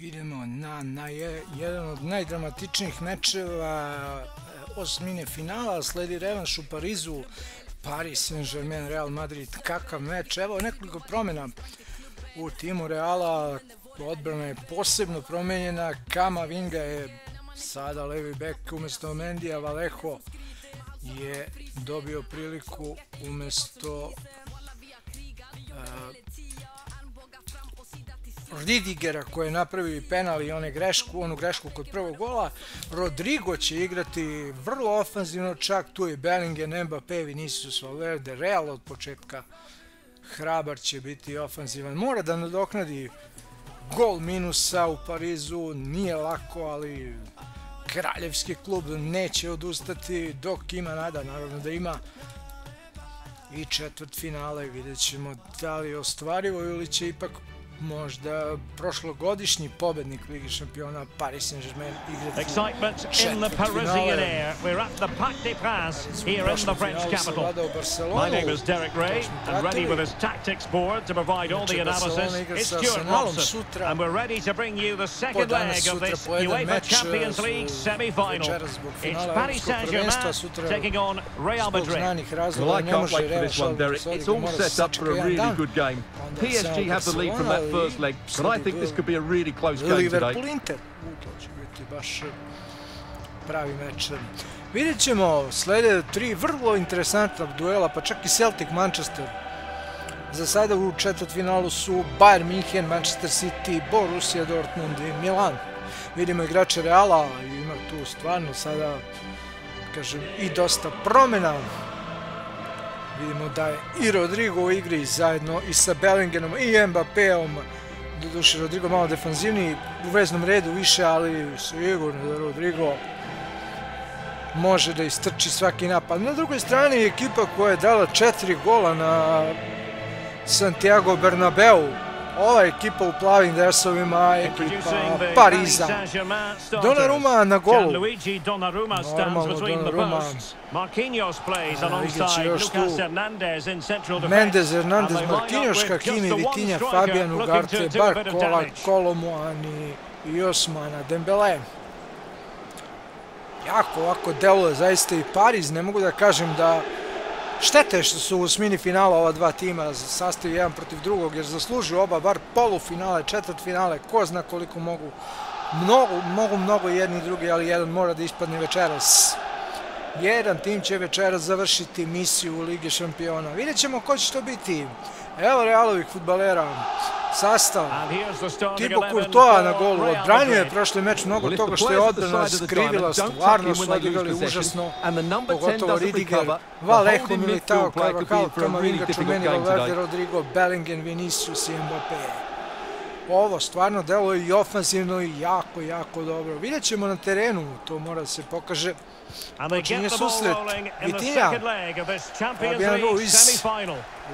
Idemo na, na je, jedan od najdramatičnijih mečeva e, osmine finala, sledi revanš u Parizu, Paris Saint-Germain, Real Madrid, kakav meč, evo nekoliko promjena u timu Reala, odbrana je posebno promenjena, Kama Vinga je sada levi bek umesto Mendija, Valeho je dobio priliku umesto Ridigera koji je napravio penal i one grešku, onu grešku kod prvog gola. Rodrigo će igrati vrlo ofanzivno, čak tu je Bellingham, Mbappé, Vinicius Valverde, Real od početka hrabar će biti ofanzivan. Mora da nadoknadi gol minusa u Parizu, nije lako, ali kraljevski klub neće odustati dok ima nada, naravno da ima i četvrt finale, vidjet ćemo da li je ostvarivo ili će ipak možda prošlogodišnji pobednik Ligi šampiona Paris Saint-Germain igrati Excitement in the Parisian air. We're at the Parc des Princes here in the French capital. My name is Derek Ray and ready with his tactics board to provide all the analysis. It's Stuart Robson and we're ready to bring you the second leg of this UEFA Champions League semi-final. It's Paris Saint-Germain taking on Real Madrid. Well, I can't wait for this one, Derek. It's all set up for a really good game. PSG have the lead from that first leg, but I think this could be a really close game today. Liverpool Inter. To će biti baš pravi meč. Vidjet ćemo, slede tri vrlo interesantna duela, pa čak i Celtic Manchester. Za sada u četvrtfinalu su Bayern München, Manchester City, Borussia Dortmund i Milan. Vidimo igrače Reala, ima tu stvarno sada, kažem, i dosta promjena. Vidimo da je i Rodrigo u igri zajedno i sa Bellinghamom i Mbappéom. Doduše, Rodrigo malo defanzivniji u veznom redu više, ali sigurno da Rodrigo može da istrči svaki napad. Na drugoj strani ekipa koja je dala četiri gola na Santiago Bernabeu ova ekipa u plavim dresovima, ekipa Pariza. Donnarumma na golu. Normalno Donnarumma. Hernandez in central defense. Mendez, Hernandez, Marquinhos, Hakimi, Vitinha, Fabian Ugarte, Barcola, Kolomuani i Osmana Dembele. Jako ovako deluje zaista i Pariz, ne mogu da kažem da Štete što su u osmini finala ova dva tima sastavi jedan protiv drugog, jer zaslužuju oba bar polufinale, četvrt finale, ko zna koliko mogu. Mnogo, mogu mnogo jedni i drugi, ali jedan mora da ispadne večeras. Jedan tim će večeras završiti misiju u Ligi šampiona. Vidjet ćemo ko će to biti. Evo Realovih futbalera sastav. Thibaut Courtois na golu. Odbranio je prošli meč mnogo toga što je odbrana skrivila. Stvarno su odigrali užasno. Pogotovo Ridiger, Vallejo, Militao, Carvajal, Kamavinga, Čumeni, Valverde, Rodrigo, Bellingham, Vinicius i Mbappé. Ovo stvarno deluje i ofanzivno i jako, jako dobro. Vidjet ćemo na terenu, to mora da se pokaže. Počinje susret. Vitinja. Fabian Ruiz.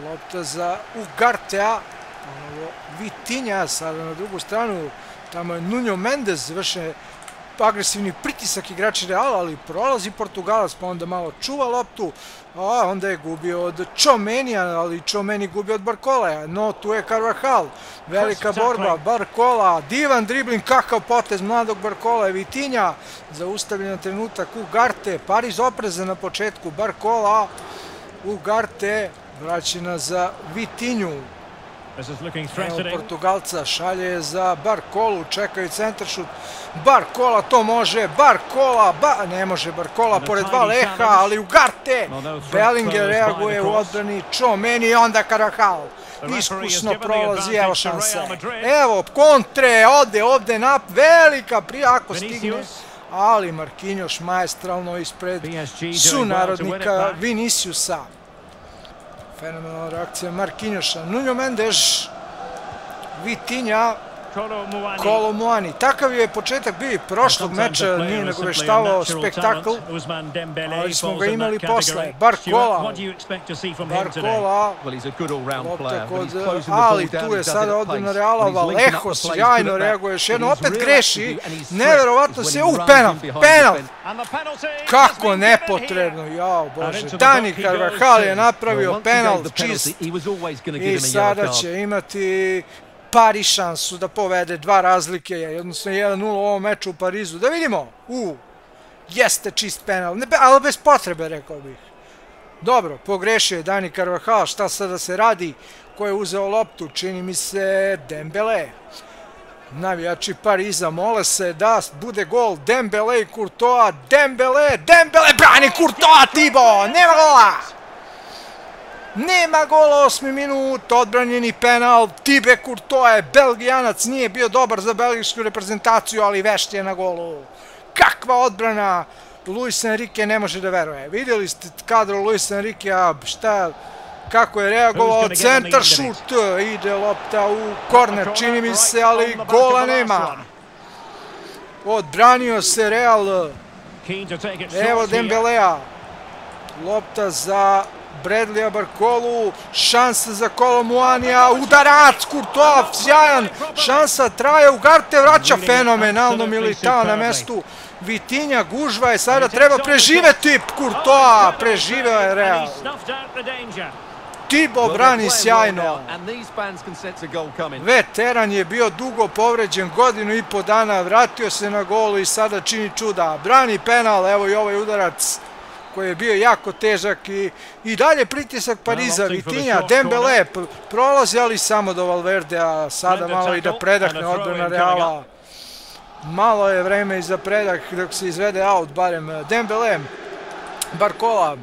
Lopta za Ugartea. Ponovo Vitinja, sada na drugu stranu, tamo je Nuno Mendes, vrše agresivni pritisak igrača Reala, ali prolazi Portugalac, pa onda malo čuva loptu, a onda je gubio od Čomenija, ali Čomeni gubi od Barkola, no tu je Carvajal, velika borba, Barkola, divan dribling, kakav potez mladog Barkola, Vitinja, zaustavljen trenutak Ugarte, Pariz opreza na početku, Barkola, Ugarte, vraćena za Vitinju, Evo Portugalca šalje za Barkolu, čekaju centaršut. Barkola to može, Barkola, ba, ne može Barkola pored Valeha, ali Ugarte. Bellinger reaguje u odbrani, Čomeni i onda Carvajal. Iskusno prolazi, evo šanse. Evo, kontre, ode, ovde nap, velika prija, ako stigne. Ali Marquinhos maestralno ispred sunarodnika Viniciusa. Fenomenalna reakcija Marquinhoša. Nuno Mendes, Vitinja, Kolo Muani. Takav je početak bio i prošlog meča, nije nagoveštavao spektakl, ali smo ga imali posle. Barkola, Barkola, lopta kod, ali tu je sada odbrana Reala, Vallejo sjajno reaguje još jedno, opet greši, neverovatno se, u penal, penal, kako nepotrebno, jao bože, Dani Carvajal je napravio penal čist i sada će imati Paris šansu da povede dva razlike, odnosno 1-0 u ovom meču u Parizu. Da vidimo. U, jeste čist penal, ne, ali bez potrebe, rekao bih. Dobro, pogrešio je Dani Carvajal, šta sada se radi? Ko je uzeo loptu? Čini mi se Dembele. Navijači Pariza mole se da bude gol Dembele i Courtois. Dembele, Dembele, brani Courtois, Tibo, nema gola! Nema gola, osmi minut, odbranjeni penal, Tibe Courtois, Belgijanac, nije bio dobar za belgijsku reprezentaciju, ali vešt je na golu. Kakva odbrana! Luis Enrique ne može da veruje. Vidjeli ste kadro Luis Enrique, a šta, kako je reagovao, centar šut, ide lopta u korner, čini mi se, ali gola nema. Odbranio se Real. Evo Dembelea. Lopta za Bradleya Barkolu, šansa za Kolomuanija, udarac, Kurtov, sjajan, šansa traje, Ugarte vraća fenomenalno Militao na mestu. Vitinja, gužva je, sada treba preživeti Kurtoa, preživeo je Real. Tibo brani sjajno. Veteran je bio dugo povređen, godinu i po dana, vratio se na golu i sada čini čuda. Brani penal, evo i ovaj udarac koji je bio jako težak i, i dalje pritisak Pariza, Vitinja, Dembele, prolazi ali samo do Valverde, a sada malo i da predahne odbrana Reala. Malo je vreme i za predah dok se izvede out, barem Dembele, Barkola,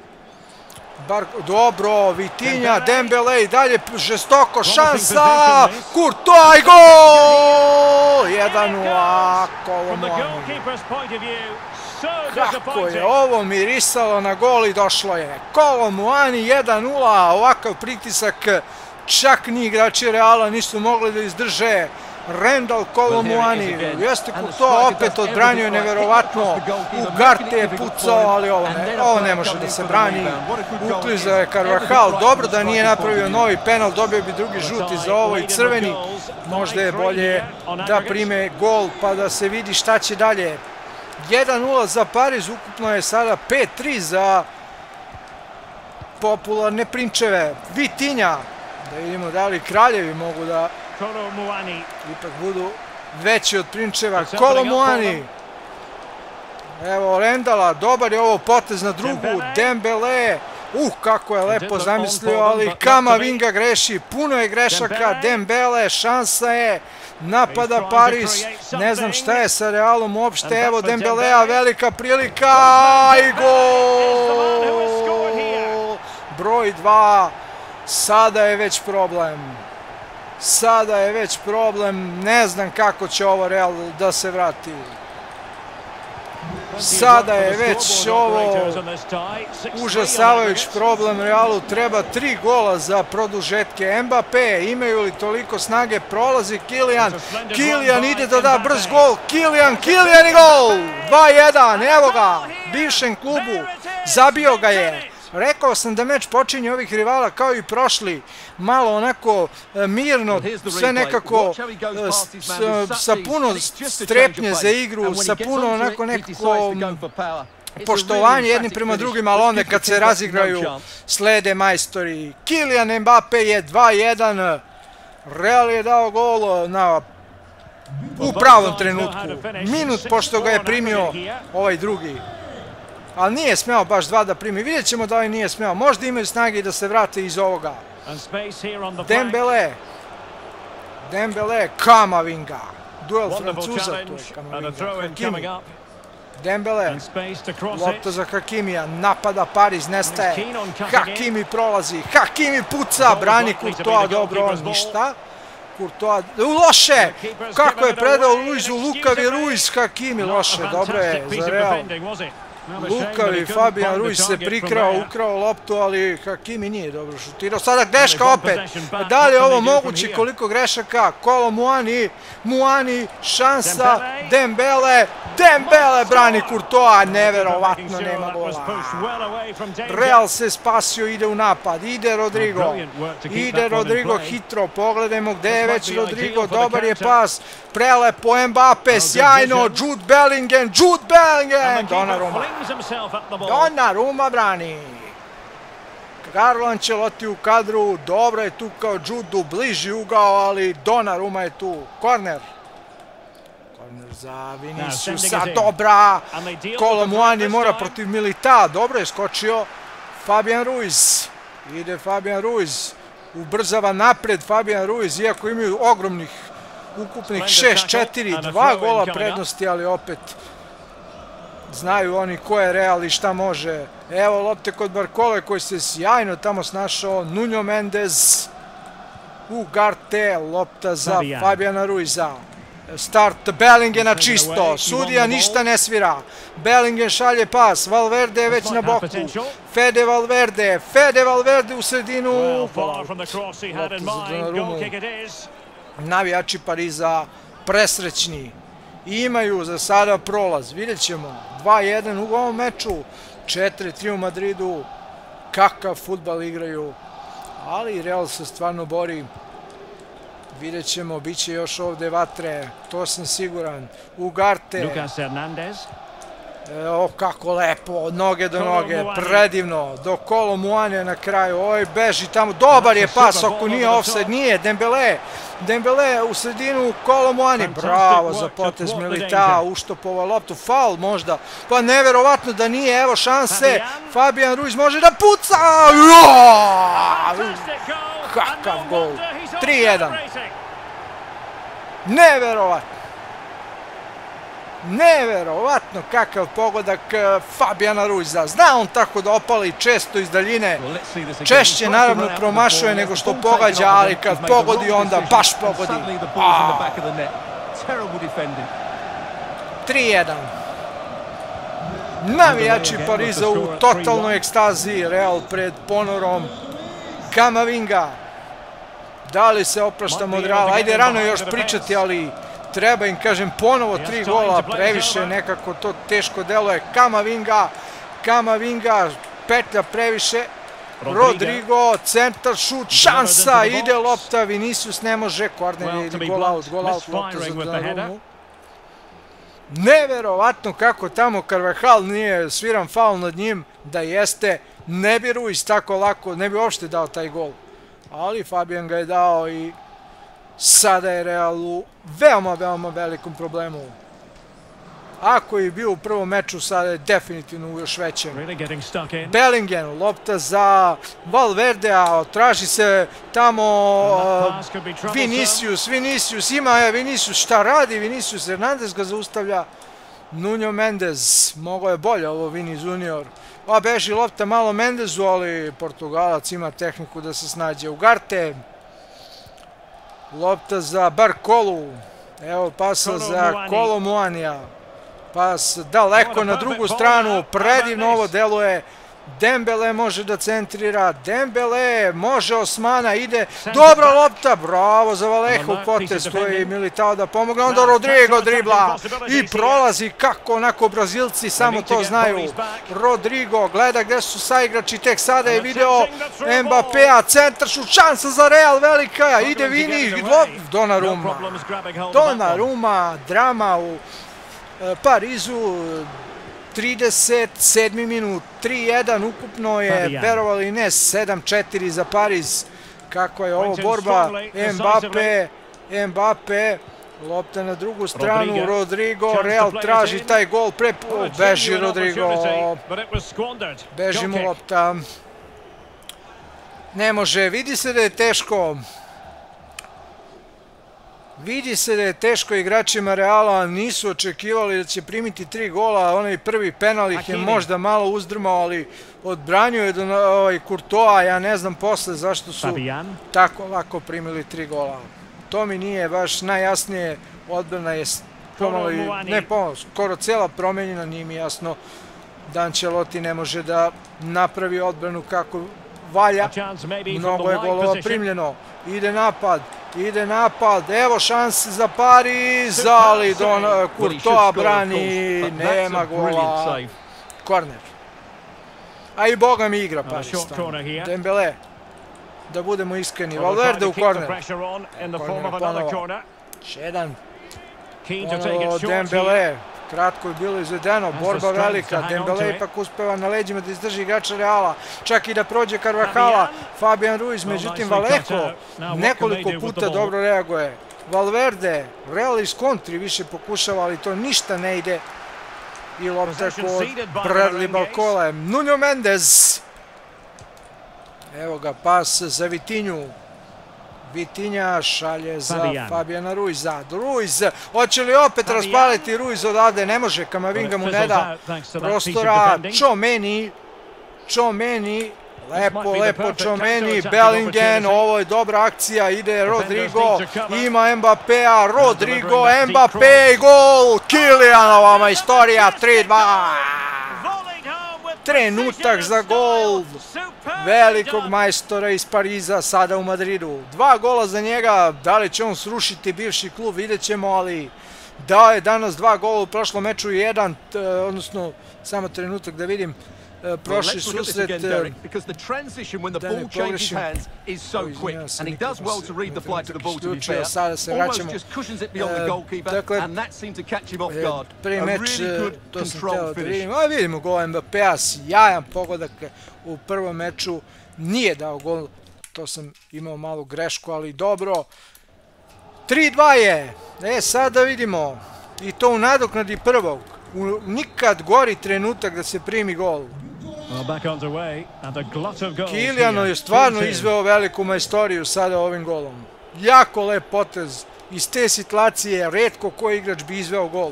Bar, dobro, Vitinja, Dembele i dalje žestoko, šansa, Kurtoa i gol! 1-0, Kolomoni. Kako je ovo mirisalo na gol i došlo je. Kolomuani 1-0, ovakav pritisak čak ni igrači Reala nisu mogli da izdrže. Randall Kolomuani, jeste ko to opet odbranio neverovatno, Ugarte je pucao, ali ovo ne, ovo ne može da se brani, uklizao je Carvajal, dobro da nije napravio novi penal, dobio bi drugi žuti za ovo i crveni, možda je bolje da prime gol pa da se vidi šta će dalje. 1-0 za Pariz, ukupno je sada 5-3 za popularne prinčeve. Vitinja, da vidimo da li kraljevi mogu da ipak budu veći od prinčeva. Kolomuani, evo Rendala, dobar je ovo potez na drugu, Dembele, uh kako je lepo zamislio, ali Kamavinga greši, puno je grešaka, Dembele, šansa je, napada Paris, ne znam šta je sa Realom uopšte, evo Dembelea, velika prilika i gol! Broj 2, sada je već problem. Sada je već problem, ne znam kako će ovo Real da se vrati. Sada je već ovo užasavajući problem Realu. Treba tri gola za produžetke. Mbappe imaju li toliko snage? Prolazi Kilijan. Kilijan ide da da brz gol. Kilijan, Kilijan i gol! 2-1, evo ga, bivšem klubu. Zabio ga je. Rekao sam da meč počinje ovih rivala kao i prošli, malo onako e, mirno, sve nekako e, sa puno strepnje za igru, sa puno onako nekako poštovanje jednim prema drugim, ali onda kad se razigraju slede majstori. Kylian Mbappe je 2-1, Real je dao gol na u pravom trenutku, minut pošto ga je primio ovaj drugi. Ali nije smeo baš dva da primi. Vidjet ćemo da ovaj nije smeo. Možda imaju snage i da se vrate iz ovoga. Dembele. Dembele, Kamavinga. Duel Francuza, tu je Kamavinga. Dembele, lopta za Hakimija, napada Pariz, nestaje. Hakimi prolazi, Hakimi puca, brani Kurtoa, dobro, on ništa. Kurtoa, loše! Kako je predao Luizu Lukavi Ruiz Hakimi, loše, dobro je za Real. Lukavi, Fabian Ruiz se prikrao, ukrao loptu, ali Hakimi nije dobro šutirao. Sada greška opet. Da li je ovo moguće? Koliko grešaka? Kolo Muani, Muani, šansa, Dembele, Dembele brani Kurtoa, neverovatno nema gola. Real se spasio, ide u napad, ide Rodrigo, ide Rodrigo hitro, pogledajmo gde je već Rodrigo, dobar je pas, prelepo Mbappe, sjajno, Jude Bellingham, Jude Bellingham, Donnarumma. Donnarumma brani. Carlo Ancelotti u kadru, dobro je tu kao Judu, bliži ugao, ali Donnarumma je tu. Korner. Korner za Viniciusa, dobra. Kolo Muani mora protiv Milita, dobro je skočio. Fabian Ruiz. Ide Fabian Ruiz. Ubrzava napred Fabian Ruiz, iako imaju ogromnih ukupnih 6-4, dva gola prednosti, ali opet znaju oni ko je Real i šta može. Evo lopte kod Barkole koji se sjajno tamo snašao. Nuno Mendez, Ugarte, lopta za Fabiana Ruiza. Start Bellingena čisto, sudija ništa ne svira. Bellingen šalje pas, Valverde je već na boku. Fede Valverde, Fede Valverde u sredinu. Navijači Pariza presrećni. Imaju za sada prolaz, vidjet ćemo. 2-1 u ovom meču, 4-3 u Madridu. Kakav futbal igraju, ali Real se stvarno bori. Vidjet ćemo, bit će još ovde vatre, to sam siguran. Ugarte. Lucas Hernandez. E, o, kako lepo, od noge do noge, predivno, do kolo Muane na kraju, oj, beži tamo, dobar je pas, ako nije offside, nije, Dembele, Dembele u sredinu, kolo Muani, bravo za potez Milita, uštopova loptu, faul možda, pa neverovatno da nije, evo šanse, Fabian. Ruiz može da puca, kakav gol, 3-1, neverovatno. Neverovatno kakav pogodak Fabijana Ruiza. Zna on tako da opali često iz daljine. Češće naravno promašuje nego što pogađa, ali kad pogodi onda baš pogodi. 3-1. Navijači Pariza u totalnoj ekstaziji. Real pred ponorom. Kamavinga. Da li se opraštamo od Reala? Ajde, rano još pričati, ali treba im, kažem, ponovo tri gola, previše nekako to teško deluje. Kamavinga, Kamavinga, petlja previše. Rodrigo, centar, šut, šansa, ide lopta, Vinicius ne može, korner ili gol out, gol out, lopta za Donnarummu. Neverovatno kako tamo Carvajal nije sviran faul nad njim, da jeste, ne bi Ruiz tako lako, ne bi uopšte dao taj gol. Ali Fabian ga je dao i sada je Real u veoma, veoma velikom problemu. Ako je bio u prvom meču, sada je definitivno u još većem. Bellingen, lopta za Valverdea, traži se tamo uh, Vinicius, Vinicius, ima je Vinicius, šta radi Vinicius, Hernandez ga zaustavlja. Nuno Mendez, mogo je bolje ovo Vini Junior. Pa beži lopta malo Mendezu, ali Portugalac ima tehniku da se snađe. Ugarte, Lopta za Barkolu. Evo pasa za Kolo Muanija. Pas daleko na drugu stranu. Predivno ovo deluje. Dembele može da centrira. Dembele može Osmana. Ide. Dobra lopta. Bravo za Valehu. Potez. To je Militao da pomogne. Onda Rodrigo dribla. I prolazi kako onako Brazilci samo to znaju. Rodrigo gleda gde su saigrači. Tek sada je video Mbappé-a. Centar šut. Šansa za Real velika. Ide Vini. Donnarumma. Donnarumma. Drama u Parizu 37. minut, 3-1 ukupno je, verovali ne, 7-4 za Pariz. Kako je ovo borba, Mbappe, Mbappe, lopta na drugu stranu, Rodrigo, Real traži taj gol, pre... beži Rodrigo, beži mu lopta. Ne može, vidi se da je teško, Vidi se da je teško igračima Reala, nisu očekivali da će primiti tri gola, onaj prvi penal ih je možda malo uzdrmao, ali odbranio je ovaj, Kurtoa, ja ne znam posle zašto su tako lako primili tri gola. To mi nije baš najjasnije, odbrana je pomalo, ne pomalo, skoro cela promenjena, nije mi jasno da Ancelotti ne može da napravi odbranu kako valja. Mnogo je golova primljeno, ide napad, Ide napad, evo šanse za Pariz, ali Don Courtois brani, nema gola. Korner. A i Boga mi igra Pariz tamo. Dembele. Da budemo iskreni. Valverde u korner. Korner ponovo. Šedan. Ponovo Dembele. Kratko je bilo izvedeno, borba velika, Dembele ipak uspeva na leđima da izdrži igrača Reala, čak i da prođe Carvajala, Fabian Ruiz, međutim Valeko nekoliko puta dobro reaguje. Valverde, Real iz kontri više pokušava, ali to ništa ne ide. I lopta kod Bradley Balkola. Nuno Mendes. Evo ga, pas za Vitinju. Vitinja šalje za Fabijana Ruiza. Ruiz, hoće li opet raspaliti Ruiz odavde? Ne može, Kamavinga mu ne da prostora. Čomeni, Čomeni, lepo, lepo Čomeni, Bellingen, ovo je dobra akcija, ide Rodrigo, ima Mbappé-a, Rodrigo, Mbappé, gol, Kilianova majstorija, 3-2 trenutak za gol velikog majstora iz Pariza sada u Madridu. Dva gola za njega, da li će on srušiti bivši klub, vidjet ćemo, ali dao je danas dva gola u prošlom meču i jedan, odnosno samo trenutak da vidim, prošli susret because the transition when the ball changes hands is so quick and he does well to catch him off guard. a vidimo gol Mbappé-a sjajan pogodak u prvom meču. Nije dao gol to sam imao malu grešku ali dobro. 3-2 je. E sada vidimo. I to u nadoknadi prvog. Nikad gori trenutak da se primi gol Kilijano je stvarno izveo veliku majstoriju sada ovim golom. Jako lep potez. Iz te situacije redko koji igrač bi izveo gol.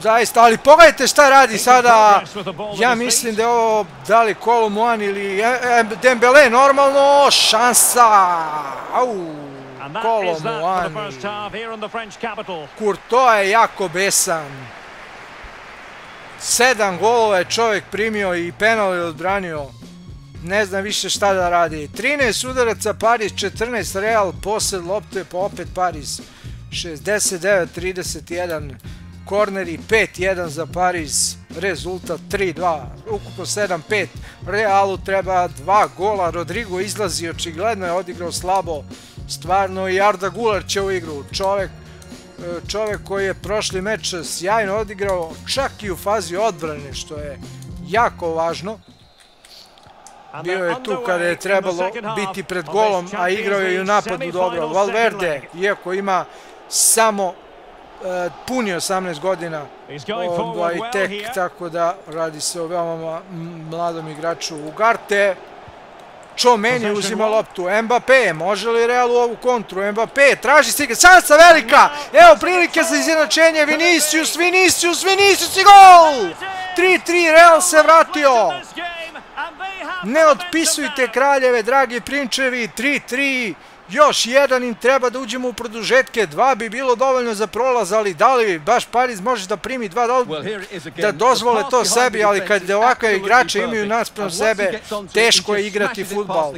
Zaista, ali pogledajte šta radi sada. Ja mislim da je ovo da li Kolomuan ili Dembele normalno. Šansa. Au. Kolomuani. Kurto je jako besan. Sedam golova je čovjek primio i penal je odbranio. Ne znam više šta da radi. 13 udaraca Paris, 14 Real, posled lopte pa opet Paris. 69-31 korneri, 5-1 za Paris, rezultat 3-2, ukupno 7-5. Realu treba dva gola, Rodrigo izlazi, očigledno je odigrao slabo, stvarno i Arda Gular će u igru. Čovjek čovjek koji je prošli meč sjajno odigrao, čak i u fazi odbrane, što je jako važno. Bio je tu kada je trebalo biti pred golom, a igrao je i u napadu dobro. Valverde, iako ima samo puni 18 godina ovaj tek, tako da radi se o veoma mladom igraču Ugarte. Čomeni uzima loptu, Mbappé, može li Real u ovu kontru, Mbappé, traži se igra, šansa velika, evo prilike za izjednačenje, Vinicius, Vinicius, Vinicius i gol! 3-3, Real se vratio. Ne otpisujte kraljeve, dragi prinčevi, 3-3, Još jedan im treba da uđemo u produžetke, dva bi bilo dovoljno za prolaz, ali da li baš Pariz može da primi dva, da, da dozvole to sebi, ali kad ovakve igrače imaju naspram sebe, teško je igrati futbal.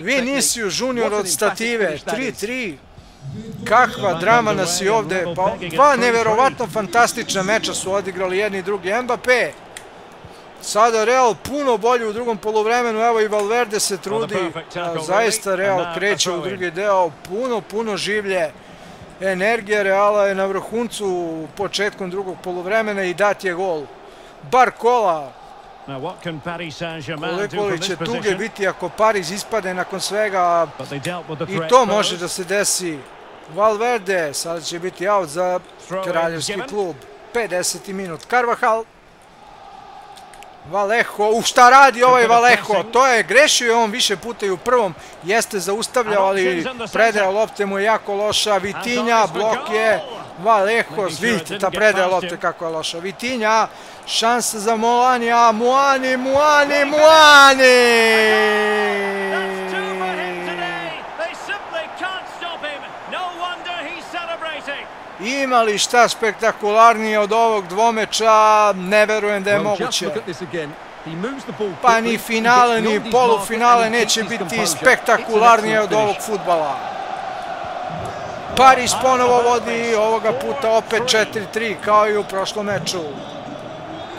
Vinicius Junior od stative, 3-3. Kakva drama nas i ovde, pa dva neverovatno fantastična meča su odigrali jedni i drugi. Mbappé, Sada Real puno bolje u drugom polovremenu, evo i Valverde se trudi, zaista Real kreće u drugi deo, puno, puno življe. Energija Reala je na vrhuncu početkom drugog polovremena i dat je gol. Barkola, koliko li će tuge biti ako Pariz ispade nakon svega i to može da se desi. Valverde, sada će biti out za kraljevski klub. 50. minut. Carvajal. Valeho, u šta radi ovaj Valeho? To je grešio on više puta i u prvom. Jeste zaustavljao, ali predaja lopte mu je jako loša. Vitinja, blok je Valeho. Vidite ta predaja lopte kako je loša. Vitinja, šansa za Moanija. Muani, Muani, Muani! Ima li šta spektakularnije od ovog dvomeča? Ne verujem da je moguće. Pa ni finale, ni polufinale neće biti spektakularnije od ovog futbala. Paris ponovo vodi ovoga puta opet 4-3 kao i u prošlom meču.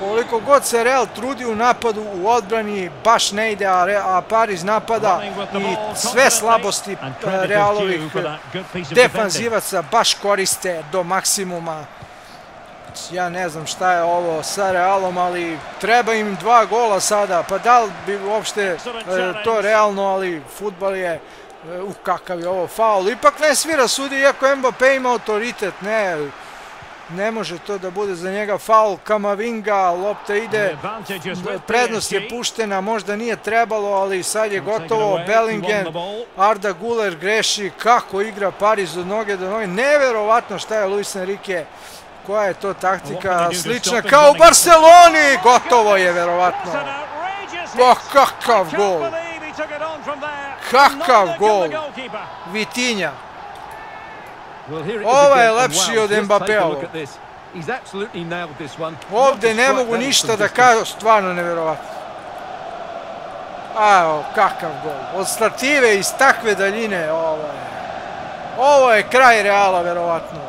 Koliko god se Real trudi u napadu, u odbrani baš ne ide, a Paris napada i sve slabosti Realovih defanzivaca baš koriste do maksimuma. ja ne znam šta je ovo sa Realom, ali treba im dva gola sada, pa da li bi uopšte e, to realno, ali futbal je, uh, kakav je ovo faul, ipak ne svira sudi, iako Mbappé ima autoritet, ne, ne može to da bude za njega faul, Kamavinga, lopta ide, prednost je puštena, možda nije trebalo, ali sad je gotovo, Bellingen, Arda Guler greši, kako igra Pariz od noge do noge, neverovatno šta je Luis Enrique koja je to taktika slična kao u Barceloni, gotovo je verovatno. Oh, kakav gol! Kakav gol! Vitinja. Ovo je lepši od Mbappé-ovog. Ovde ne mogu ništa da kažu, stvarno neverovatno. A, kakav gol. Od stative iz takve daljine, ovo je... Ovo je kraj Reala, verovatno.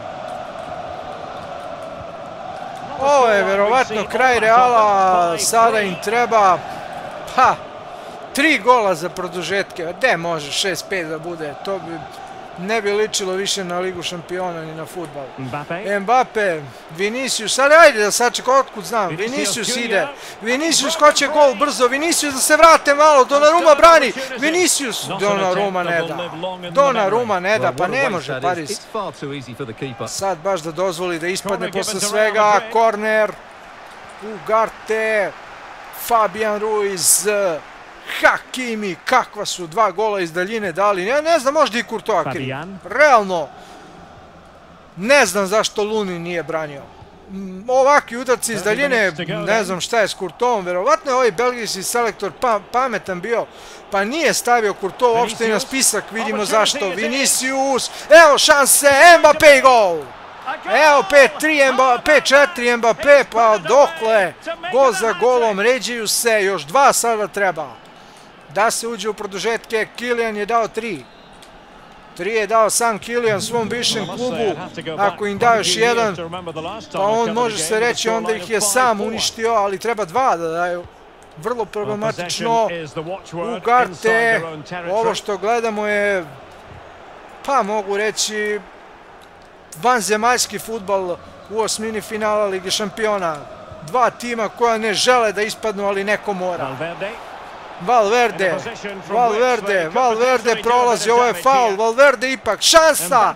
Ovo je verovatno kraj Reala, sada im treba, pa, tri gola za produžetke, gde može 6-5 da bude, to bi ne bi ličilo više na Ligu šampiona ni na futbal. Mbappe. Mbappe, Vinicius, sad ajde da saček, otkud znam, Vinicius ide, Vinicius hoće gol brzo, Vinicius da se vrate malo, Donnarumma brani, Vinicius, Donnarumma ne da, Donnarumma ne da, pa ne može Paris. Sad baš da dozvoli da ispadne posle svega, korner, Ugarte, Fabian Ruiz, Hakimi, kakva su dva gola iz daljine dali. Ja ne znam, možda i Kurtoa kriv. Realno, ne znam zašto Luni nije branio. Ovakvi udarci iz daljine, ne znam šta je s Kurtovom, verovatno je ovaj belgijski selektor pa, pametan bio, pa nije stavio Kurtov uopšte na spisak, vidimo zašto. Vinicius, evo šanse, Mbappé gol! Evo 5-3, 5-4 Mbappé, pa dokle, gol za golom, ređaju se, još dva sada treba da se uđe u produžetke. Kilian je dao tri. Tri je dao sam Kilian svom višem klubu. Ako im da još jedan, pa on može se reći onda ih je sam uništio, ali treba dva da daju. Vrlo problematično. Ugarte, ovo što gledamo je, pa mogu reći, vanzemaljski futbal u osmini finala Ligi šampiona. Dva tima koja ne žele da ispadnu, ali neko mora. Valverde, Valverde, Valverde prolazi, ovo je faul, Valverde ipak, šansa,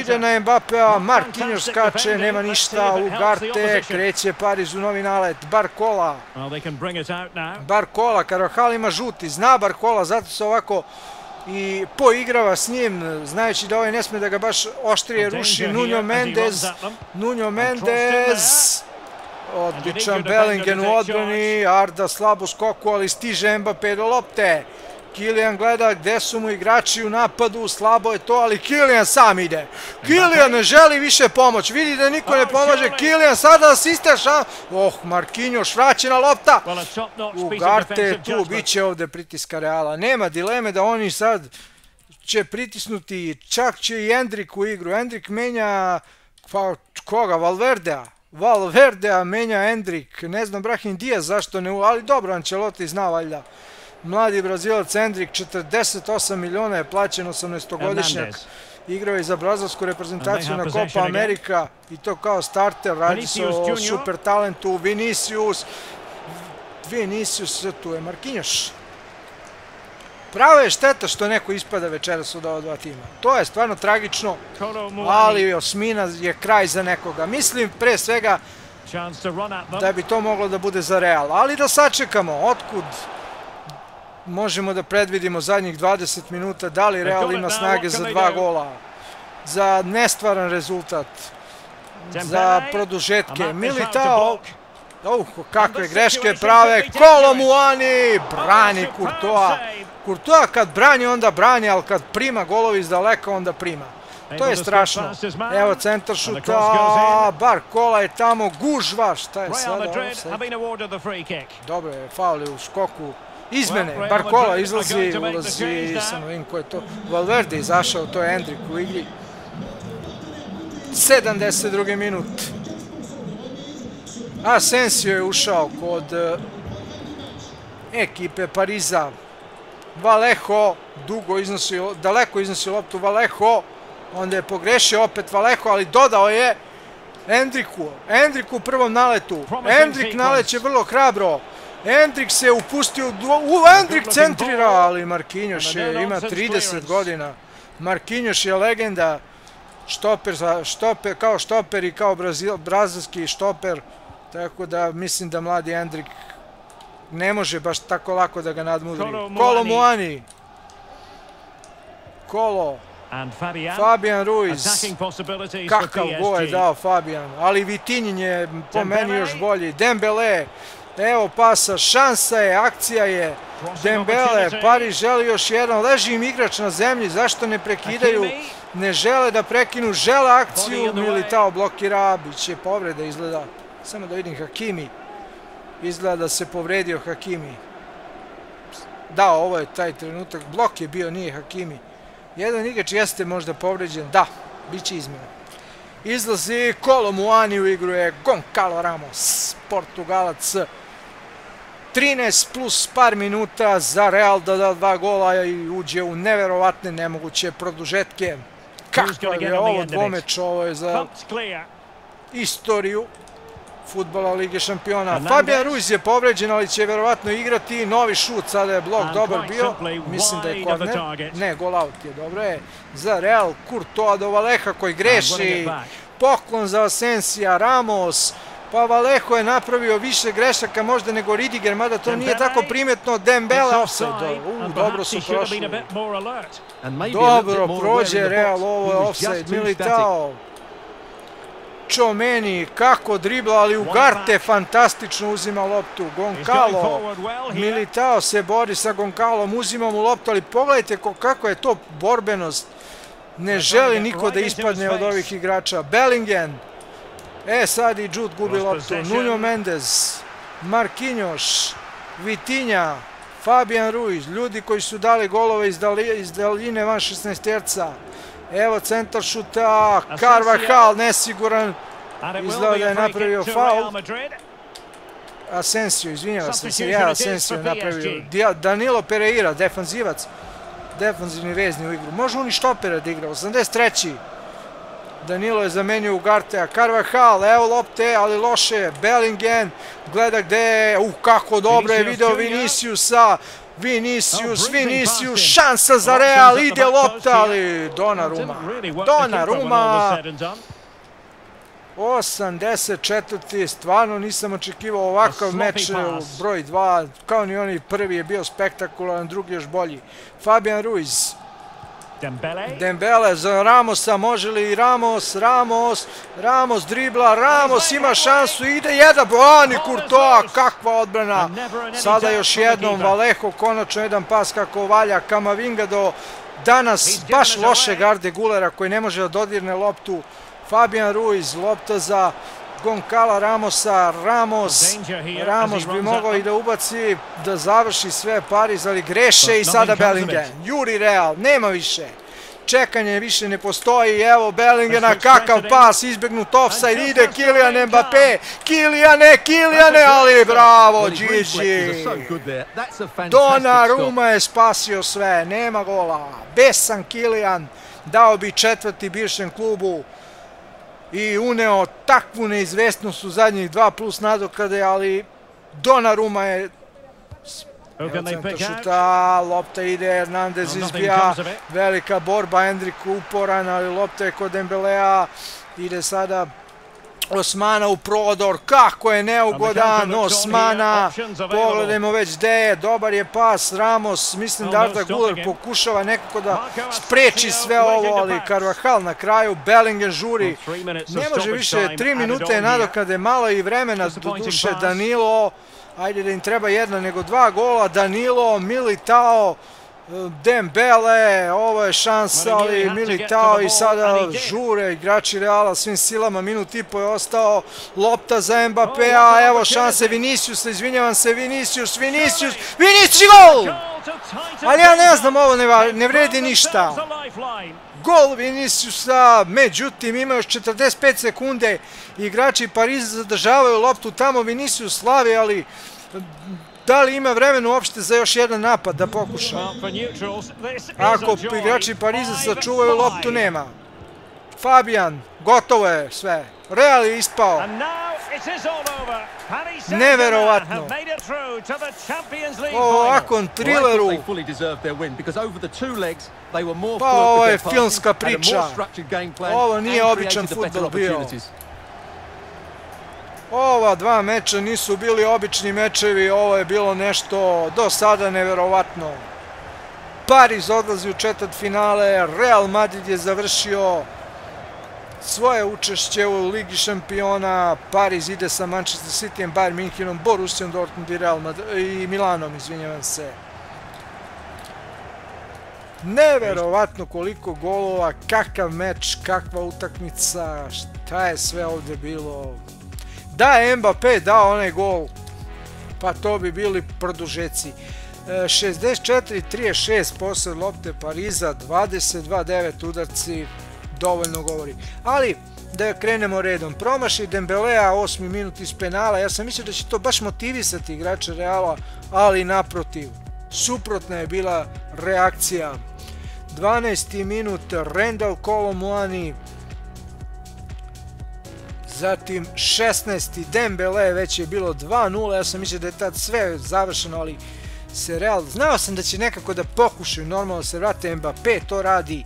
ide na Mbappé-a, Marquinhos skače, nema ništa, Ugarte, kreće Pariz u novi nalet, Barcola, Barcola, Carvajal ima žuti, zna Barcola, zato se ovako i poigrava s njim, znajući da ovaj ne sme da ga baš oštrije ruši, Nuno Mendez, Nuno Mendez, Odličan Bellingen u odbrani, Arda slabo skoku, ali stiže Mbappé do lopte. Kilijan gleda gde su mu igrači u napadu, slabo je to, ali Kilijan sam ide. Kilijan ne želi više pomoć, vidi da niko ne pomaže, Kilijan sada asiste šan... Oh, Marquinhos vraćena lopta. Ugarte tu, bit će ovde pritiska Reala. Nema dileme da oni sad će pritisnuti, čak će i Endrik u igru. Endrik menja, pa koga, Valverdea. Valverdea menja Endrik, ne znam Brahim Diaz zašto ne, ali dobro Ancelotti zna valjda. Mladi Brazilac Endrik, 48 miliona je plaćen 18-godišnjak. Igrao je za brazilsku reprezentaciju na Copa Amerika i to kao starter, radi se o super talentu, Vinicius, Vinicius, tu je Marquinhos. Pravo je šteta što neko ispada večeras od ova dva tima. To je stvarno tragično, ali osmina je kraj za nekoga. Mislim pre svega da bi to moglo da bude za Real. Ali da sačekamo, otkud možemo da predvidimo zadnjih 20 minuta, da li Real ima snage za dva gola, za nestvaran rezultat, za produžetke. Militao, uh, kakve greške prave, Kolomuani, brani Kurtoa. Kurtoa kad brani, onda brani, ali kad prima golovi iz daleka, onda prima. To je strašno. Evo centar šuta, bar kola je tamo, gužva, šta je sada? Dobro je, faul je u skoku. Izmene, bar kola izlazi, ulazi, samo vidim ko je to. Valverde izašao, to je Endrik u igri. 72. minut. Asensio je ušao kod eh, ekipe Pariza. Valeho, dugo iznosi, daleko iznosi loptu Valeho, onda je pogrešio opet Valeho, ali dodao je Endriku, Endrik u prvom naletu. Endrik naleće vrlo hrabro. Endrik se upustio u... Endrik centrira, ali Markinjoš je, ima 30 godina. Markinjoš je legenda. Štoper, štoper, kao štoper i kao brazilski štoper. Tako da mislim da mladi Endrik ne može baš tako lako da ga nadmudri. Kolo Muani. Kolo. Fabian Ruiz. Kakav go je dao Fabian. Ali Vitinjin je po meni još bolji. Dembele. Evo pasa, šansa je, akcija je. Dembele, Paris želi još jedan. Leži im igrač na zemlji, zašto ne prekidaju? Ne žele da prekinu, žele akciju. Militao blokira, bit će povreda izgleda. Samo da vidim Hakimi. Izgleda da se povredio Hakimi. Da, ovo je taj trenutak. Blok je bio, nije Hakimi. Jedan igrač jeste možda povređen. Da, bit će izmjena. Izlazi Kolo Muani u igru je Goncalo Ramos, Portugalac. 13 plus par minuta za Real da da dva gola i uđe u neverovatne, nemoguće produžetke. Kako je ovo dvomeč, ovo je za istoriju futbola Lige šampiona. Fabian Ruiz je povređen, ali će verovatno igrati. Novi šut, sada je blok dobar bio. Mislim da je korner. Ne, gol out je, dobro je. Za Real, Courtois do Valeha koji greši. Poklon za Asensija, Ramos. Pa Valeho je napravio više grešaka možda nego Ridiger, mada to nije tako primjetno. Dembele offside. dobro su prošli. Dobro prođe Real, ovo je offside. Militao. Čomeni, kako dribla, ali Ugarte fantastično uzima loptu. Goncalo, Militao se bori sa Goncalom, uzima mu loptu, ali pogledajte kako je to borbenost. Ne želi niko da ispadne od ovih igrača. Bellingen, e sad i Jude gubi loptu. Nuno Mendes, Marquinhos, Vitinja, Fabian Ruiz, ljudi koji su dali golove iz daljine van 16 terca. Evo centar šuta, Carvajal nesiguran, izgleda da je napravio faul. Asensio, izvinjava se, se ja Asensio napravio. Danilo Pereira, defanzivac, defanzivni vezni u igru. Može on i štopera da igra, 83. Danilo je zamenio Ugartea, Carvajal, evo lopte, ali loše, Bellingen, gleda gde je, uh, kako dobro je video Viniciusa, Vinicius, Vinicius, šansa za Real, ide lopta, ali Donnarumma, Donnarumma, 84. stvarno nisam očekivao ovakav meč broj 2, kao ni oni prvi je bio spektakularan, drugi još bolji. Fabian Ruiz, Dembele za Ramosa, može li Ramos, Ramos, Ramos dribla, Ramos ima šansu, ide jedan, Boani Courtois, kakva odbrana. Sada još jednom Valeho, konačno jedan pas kako valja, Kamavinga do danas baš loše garde Gulera koji ne može da dodirne loptu. Fabian Ruiz, lopta za Goncala Ramosa, Ramos, Ramos bi mogao i da ubaci, da završi sve Pariz, ali greše i sada Bellingen. Juri Real, nema više. Čekanje više ne postoji, evo Bellingena, kakav pas, izbegnut offside, ide Kylian Mbappé, Kyliane, Kyliane, ali bravo, Gigi. Donnarumma je spasio sve, nema gola, besan Kylian, dao bi četvrti bivšem klubu, i uneo takvu neizvestnost u zadnjih dva plus nadokade, ali Donnarumma je šuta, lopta ide, Hernandez izbija, velika borba, Endrik uporan, ali lopta je kod Dembelea, ide sada Osmana u prodor, kako je neugodan Osmana, pogledajmo već gde je, dobar je pas, Ramos, mislim da Arda Guler pokušava nekako da spreči sve ovo, ali Carvajal na kraju, Bellingen žuri, ne može više, tri minute je nadokade, malo i vremena, do duše Danilo, ajde da im treba jedna nego dva gola, Danilo, Militao, Dembele, ovo je šansa, ali Militao i sada žure igrači Reala svim silama, minut i po je ostao, lopta za Mbappé-a, evo šanse Vinicius, izvinjavam se, Vinicius, Vinicius, Vinicius gol! Ali ja ne znam, ovo ne vredi ništa. Gol Viniciusa, međutim ima još 45 sekunde, igrači Pariza zadržavaju loptu tamo, Vinicius slavi, ali Da li ima vremena uopšte za još jedan napad da pokuša? Ako igrači Pariza sačuvaju loptu, nema. Fabian, gotovo je sve. Real je ispao. Neverovatno. O ovakvom trileru. Pa ovo je filmska priča. Ovo nije običan futbol bio. Ova dva meča nisu bili obični mečevi, ovo je bilo nešto do sada neverovatno. Paris odlazi u četvrt finale, Real Madrid je završio svoje učešće u Ligi šampiona, Paris ide sa Manchester City, Bayern Münchenom, Borussiom Dortmund i, Real i Milanom, izvinjavam se. Neverovatno koliko golova, kakav meč, kakva utakmica, šta je sve ovdje bilo. Da je Mbappé dao onaj gol, pa to bi bili produžeci. 64-36 posle lopte Pariza, 22-9 udarci, dovoljno govori. Ali, da krenemo redom. Promaši Dembelea, osmi minut iz penala. Ja sam mislio da će to baš motivisati igrače Reala, ali naprotiv. Suprotna je bila reakcija. 12. minut, Randall Kolomuani. Zatim 16. Dembele, već je bilo 2-0. Ja sam mislio da je tad sve završeno, ali se Real... Znao sam da će nekako da pokušaju normalno se vrate Mbappé, to radi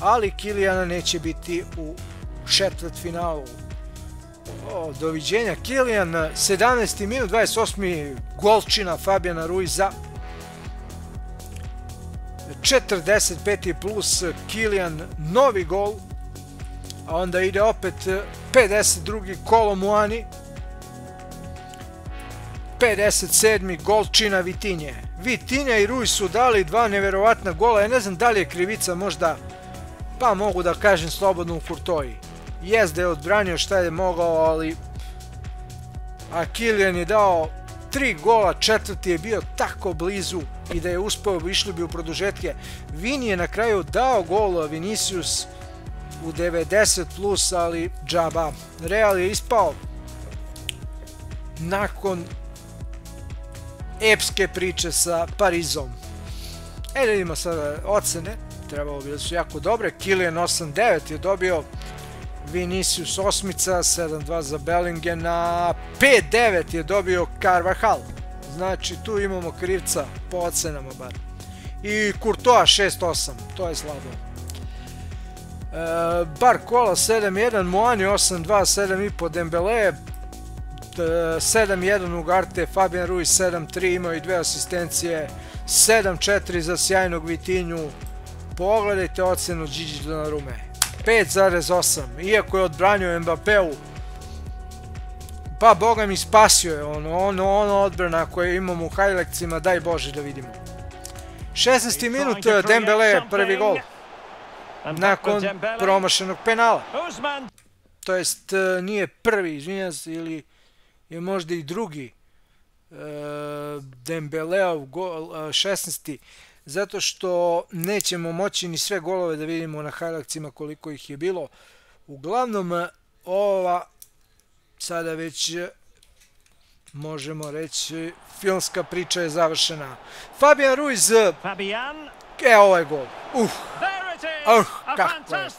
ali Kilijana neće biti u četvrt finalu. O, doviđenja Kilijan, 17. minut, 28. golčina Fabijana Ruiza. 45. plus Kilijan, novi gol. A onda ide opet 52. kolo Muani. 57. golčina Vitinje. Vitinja i Ruiz su dali dva neverovatna gola. Ja ne znam da li je krivica možda pa mogu da kažem slobodno u Kurtoji. Jest da je odbranio šta je mogao, ali a je dao tri gola, četvrti je bio tako blizu i da je uspeo, išli bi u produžetke. Vini je na kraju dao gol, Vinicius u 90 plus, ali džaba. Real je ispao nakon epske priče sa Parizom. E da vidimo sada ocene trebalo bi da su jako dobre. Kilian 8-9 je dobio Vinicius osmica, 7-2 za Bellingena, 5-9 je dobio Carvajal. Znači tu imamo krivca po ocenama bar. I Courtois 6-8, to je slabo. E, bar kola 7-1, Moani 8-2, 7,5 Dembele, 7-1 Ugarte, Fabian Ruiz 7-3, imao i dve asistencije, 7-4 za sjajnog Vitinju, Pogledajte ocenu Gigi Donnarumma. 5,8. Iako je odbranio Mbappeu, pa boga mi spasio je ono, ono, ono odbrana koje imamo u highlightsima, daj Bože da vidimo. 16. minut, Dembele prvi gol. Nakon promašenog penala. To jest, e, nije prvi, izvinjam se, ili je možda i drugi. E, Dembeleov gol, 16 zato što nećemo moći ni sve golove da vidimo na highlightsima koliko ih je bilo. Uglavnom, ova sada već možemo reći filmska priča je završena. Fabian Ruiz. Fabian. E, ovaj gol. Uh. Uh, kako je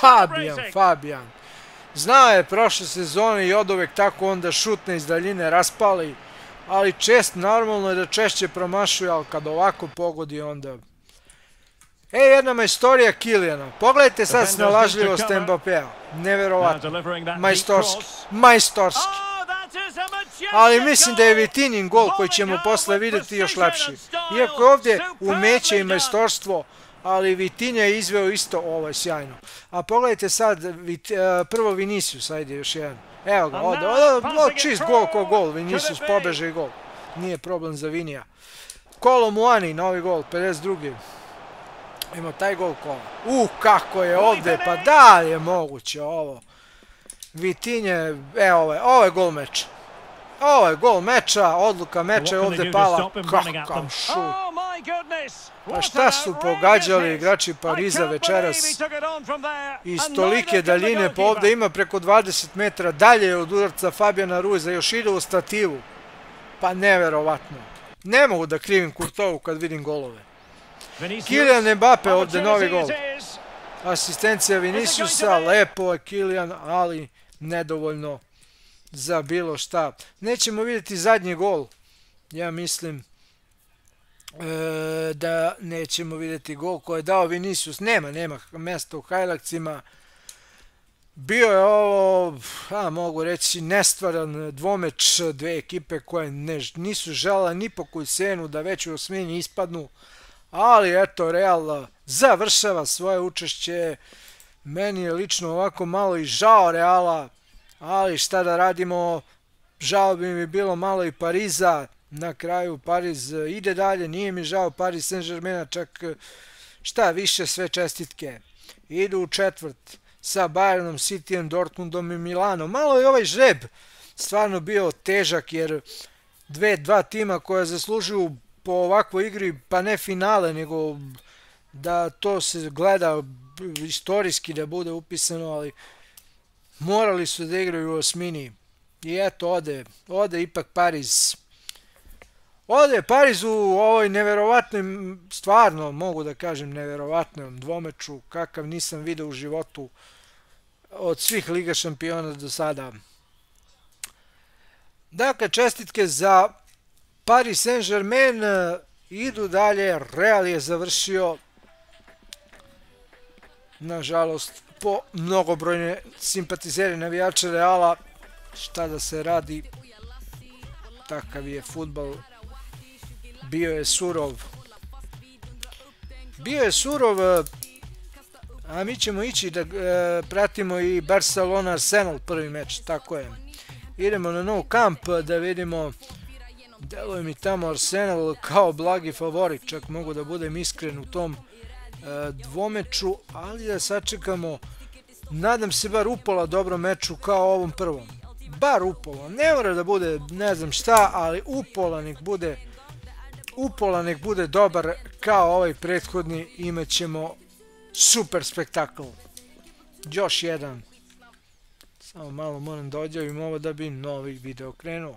Fabian. Fabian, Fabian. Znao je prošle sezone i od uvek tako onda šutne iz daljine raspali ali čest normalno je da češće promašuje, ali kad ovako pogodi onda... E, jedna majstorija Kilijana. Pogledajte sad snalažljivost Mbappé-a. Neverovatno. Majstorski. Majstorski. Ali mislim da je Vitinin gol koji ćemo posle vidjeti još lepši. Iako je ovdje umeće i majstorstvo, ali Vitinja je izveo isto, ovo je sjajno. A pogledajte sad, e, prvo Vinicius, ajde još jedan. Evo ga, ode, čist gol ko gol, Vinicius pobeže i gol. Nije problem za Vinija. Kolo Muani, novi gol, 52. Ima taj gol kola. Uh, kako je ovdje, pa da je moguće ovo. Vitinje, evo ovo je, ovo je gol meča. Ovo je gol meča, odluka meča je ovdje pala. Kakav šut. Oh pa šta su pogađali igrači Pariza večeras iz tolike daljine, pa ovdje ima preko 20 metra dalje od udarca Fabijana Ruiza, još ide u stativu. Pa neverovatno. Ne mogu da krivim Kurtovu kad vidim golove. Kylian Mbappe ovdje novi gol. asistencija Viniciusa, lepo je Kilian, ali nedovoljno za bilo šta. Nećemo vidjeti zadnji gol, ja mislim e, da nećemo vidjeti gol koji je dao Vinicius. Nema, nema mesta u Hajlakcima. Bio je ovo, a, mogu reći, nestvaran dvomeč dve ekipe koje ne, nisu žela ni po koju cenu da već u osmini ispadnu, ali eto, Real završava svoje učešće. Meni je lično ovako malo i žao Reala, ali šta da radimo, žao bi mi bilo malo i Pariza, na kraju Pariz ide dalje, nije mi žao Paris Saint-Germaina, čak šta više sve čestitke. Idu u četvrt sa Bayernom, Cityjem, Dortmundom i Milanom. Malo je ovaj žreb stvarno bio težak jer dve, dva tima koja zaslužuju po ovakvoj igri, pa ne finale, nego da to se gleda istorijski da bude upisano, ali morali su da igraju u osmini. I eto, ode, ode ipak Pariz. Ode Pariz u ovoj neverovatnoj, stvarno mogu da kažem neverovatnom dvomeču, kakav nisam video u životu od svih Liga šampiona do sada. Dakle, čestitke za Paris Saint-Germain idu dalje, Real je završio nažalost po mnogobrojne simpatizere navijača Reala šta da se radi takav je futbal bio je surov bio je surov a mi ćemo ići da e, pratimo i Barcelona Arsenal prvi meč, tako je. Idemo na Nou Camp da vidimo deluje mi tamo Arsenal kao blagi favorit, čak mogu da budem iskren u tom dvomeču, ali da sačekamo nadam se bar upola dobro meču kao ovom prvom. Bar upola, ne mora da bude ne znam šta, ali upola nek bude upola nek bude dobar kao ovaj prethodni, imat ćemo super spektakl. Još jedan. Samo malo moram da odjavim ovo da bi novi video krenuo.